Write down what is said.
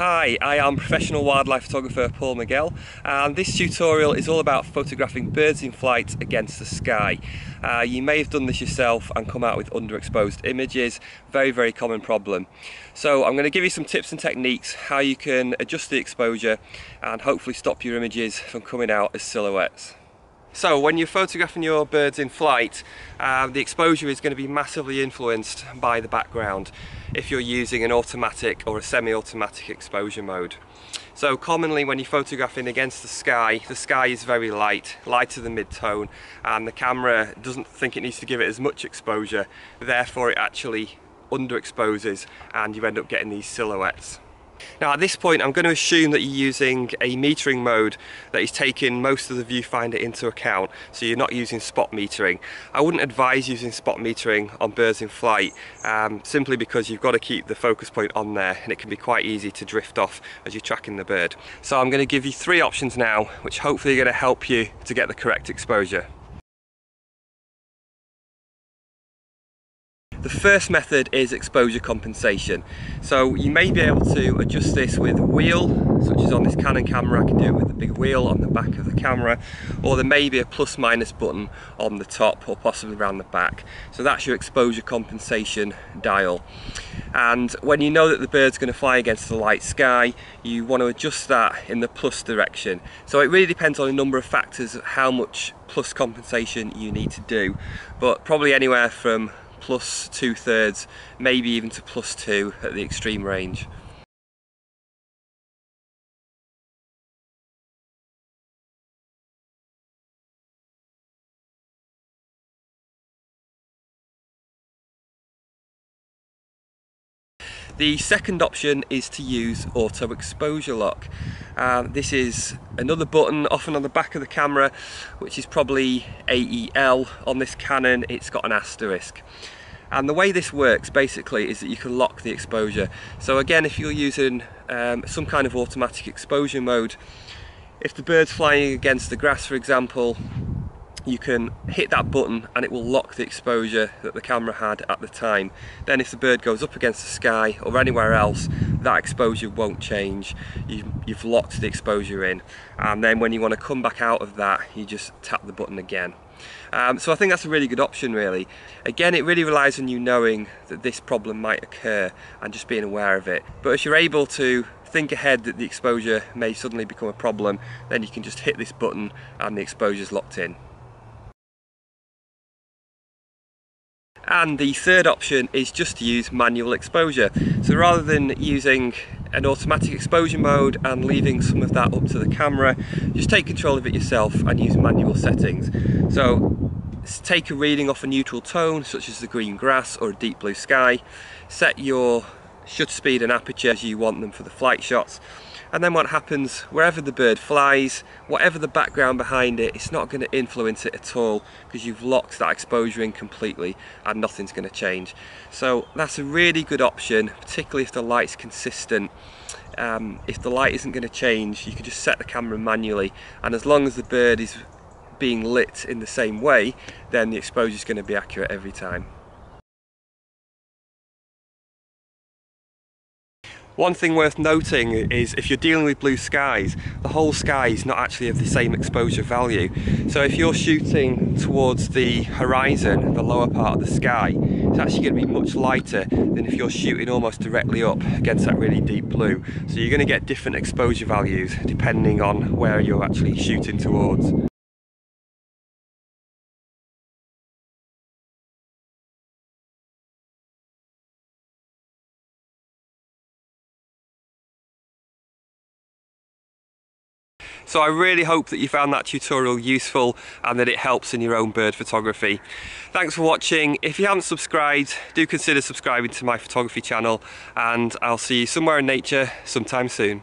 Hi, I am professional wildlife photographer Paul Miguel and this tutorial is all about photographing birds in flight against the sky. Uh, you may have done this yourself and come out with underexposed images, very very common problem. So I'm going to give you some tips and techniques how you can adjust the exposure and hopefully stop your images from coming out as silhouettes. So when you're photographing your birds in flight, uh, the exposure is going to be massively influenced by the background if you're using an automatic or a semi-automatic exposure mode. So commonly when you're photographing against the sky, the sky is very light, lighter than mid-tone, and the camera doesn't think it needs to give it as much exposure, therefore it actually underexposes and you end up getting these silhouettes. Now at this point I'm going to assume that you're using a metering mode that is taking most of the viewfinder into account so you're not using spot metering. I wouldn't advise using spot metering on birds in flight um, simply because you've got to keep the focus point on there and it can be quite easy to drift off as you're tracking the bird. So I'm going to give you three options now which hopefully are going to help you to get the correct exposure. The first method is exposure compensation. So you may be able to adjust this with a wheel, such as on this Canon camera, I can do it with the big wheel on the back of the camera, or there may be a plus minus button on the top or possibly around the back. So that's your exposure compensation dial. And when you know that the bird's going to fly against the light sky, you want to adjust that in the plus direction. So it really depends on a number of factors how much plus compensation you need to do, but probably anywhere from plus two thirds, maybe even to plus two at the extreme range. The second option is to use auto exposure lock. Um, this is another button often on the back of the camera which is probably AEL. On this Canon it's got an asterisk. And the way this works basically is that you can lock the exposure. So again if you're using um, some kind of automatic exposure mode, if the bird's flying against the grass for example, you can hit that button and it will lock the exposure that the camera had at the time. Then if the bird goes up against the sky or anywhere else, that exposure won't change. You've, you've locked the exposure in. And then when you want to come back out of that, you just tap the button again. Um, so I think that's a really good option really. Again, it really relies on you knowing that this problem might occur and just being aware of it. But if you're able to think ahead that the exposure may suddenly become a problem, then you can just hit this button and the exposure is locked in. And the third option is just to use manual exposure. So rather than using an automatic exposure mode and leaving some of that up to the camera, just take control of it yourself and use manual settings. So take a reading off a neutral tone, such as the green grass or a deep blue sky. Set your shutter speed and aperture as you want them for the flight shots and then what happens wherever the bird flies whatever the background behind it it's not going to influence it at all because you've locked that exposure in completely and nothing's going to change. So that's a really good option particularly if the light's consistent. Um, if the light isn't going to change you can just set the camera manually and as long as the bird is being lit in the same way then the exposure is going to be accurate every time One thing worth noting is if you're dealing with blue skies, the whole sky is not actually of the same exposure value. So if you're shooting towards the horizon, the lower part of the sky, it's actually going to be much lighter than if you're shooting almost directly up against that really deep blue. So you're going to get different exposure values depending on where you're actually shooting towards. So I really hope that you found that tutorial useful and that it helps in your own bird photography. Thanks for watching. If you haven't subscribed, do consider subscribing to my photography channel and I'll see you somewhere in nature sometime soon.